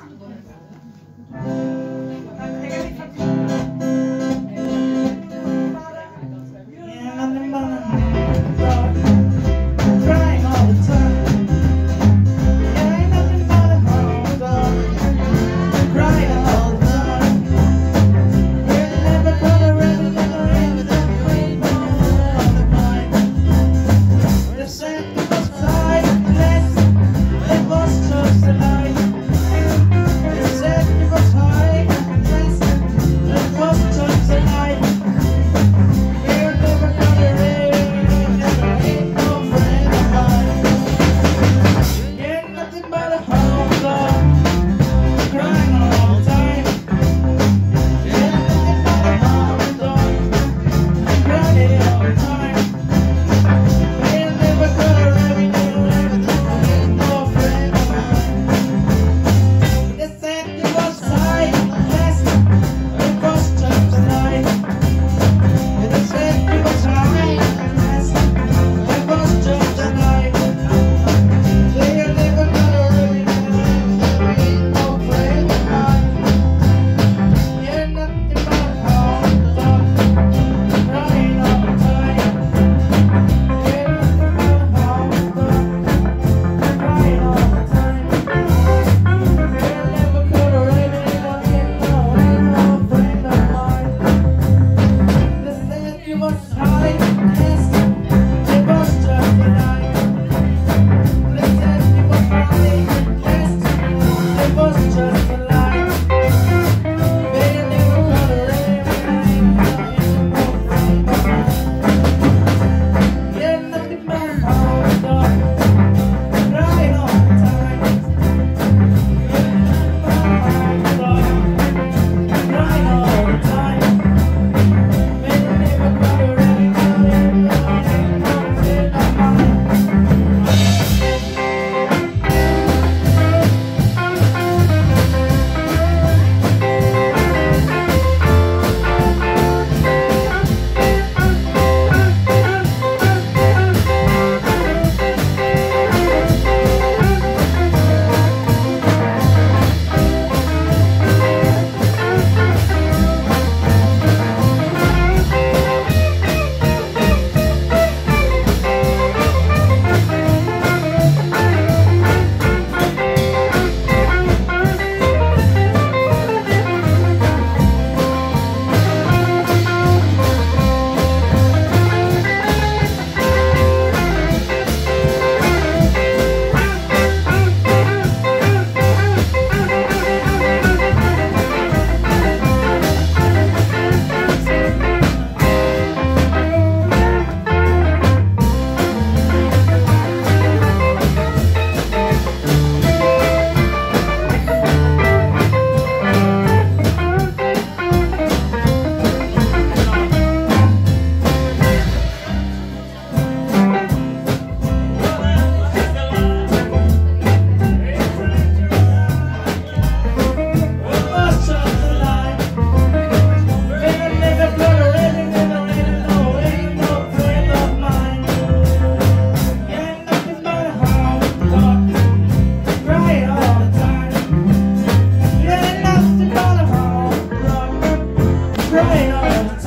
just a trail